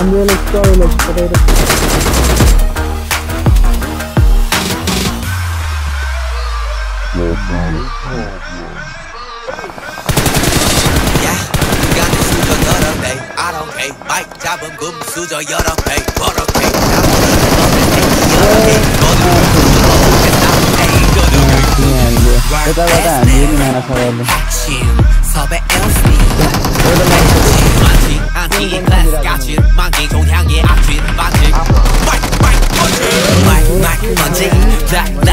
I'm really sorry, Mr. Potato. Yeah, got the suit of your own, I don't hate. My job, I'm good, suit of your own, hey. 다